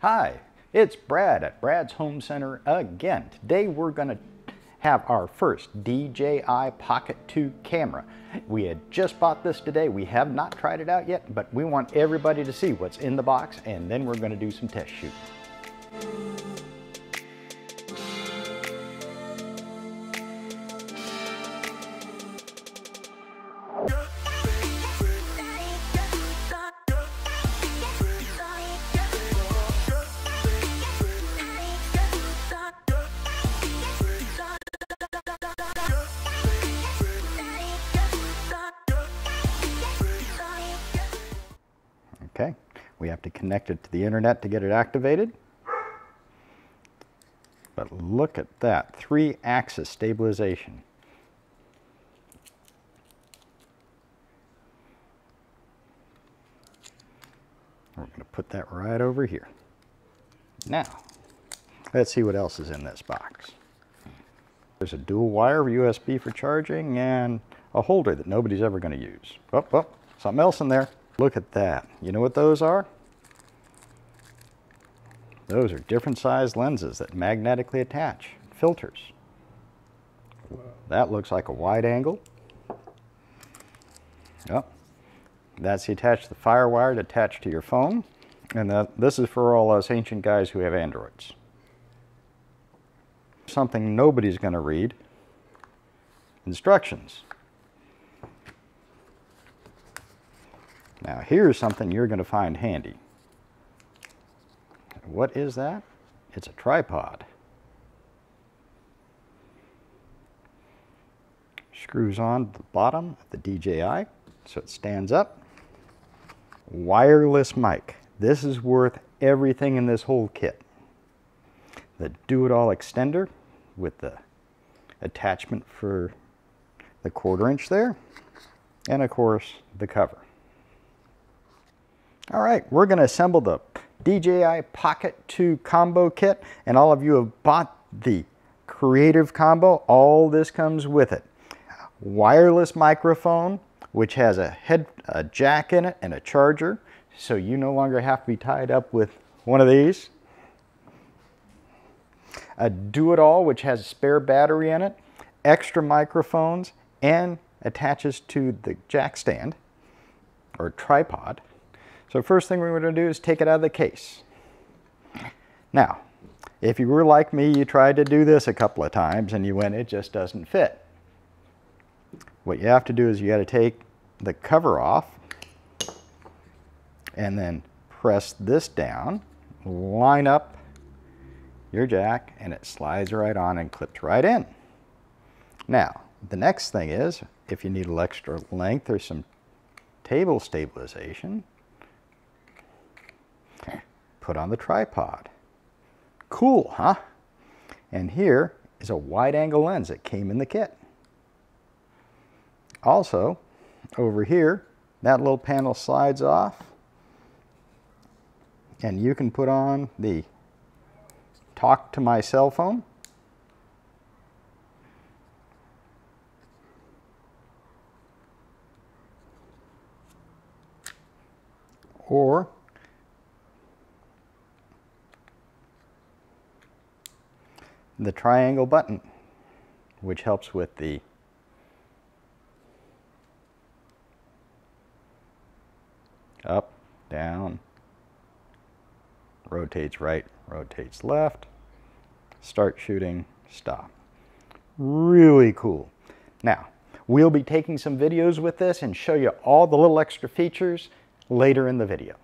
Hi, it's Brad at Brad's Home Center again. Today we're going to have our first DJI Pocket 2 camera. We had just bought this today. We have not tried it out yet, but we want everybody to see what's in the box and then we're going to do some test shooting. We have to connect it to the internet to get it activated. But look at that, three axis stabilization. We're going to put that right over here. Now, let's see what else is in this box. There's a dual wire USB for charging and a holder that nobody's ever going to use. Oh, oh, something else in there. Look at that. You know what those are? Those are different size lenses that magnetically attach, filters. That looks like a wide angle. Yep. That's attached the fire wire to attach to your phone. And that, this is for all us ancient guys who have Androids. Something nobody's going to read. Instructions. Now here's something you're going to find handy. What is that? It's a tripod. Screws on the bottom of the DJI so it stands up. Wireless mic. This is worth everything in this whole kit. The do-it-all extender with the attachment for the quarter inch there. And of course, the cover. All right, we're going to assemble the DJI Pocket 2 combo kit, and all of you have bought the Creative Combo. All this comes with it. Wireless microphone, which has a head a jack in it and a charger, so you no longer have to be tied up with one of these. A do-it-all, which has a spare battery in it, extra microphones, and attaches to the jack stand or tripod. So first thing we're going to do is take it out of the case. Now, if you were like me, you tried to do this a couple of times and you went, it just doesn't fit. What you have to do is you got to take the cover off and then press this down, line up your jack, and it slides right on and clips right in. Now, the next thing is, if you need a little extra length or some table stabilization, put on the tripod. Cool, huh? And here is a wide angle lens that came in the kit. Also, over here, that little panel slides off and you can put on the talk to my cell phone. Or the triangle button, which helps with the up, down, rotates right, rotates left, start shooting, stop. Really cool. Now, we'll be taking some videos with this and show you all the little extra features later in the video.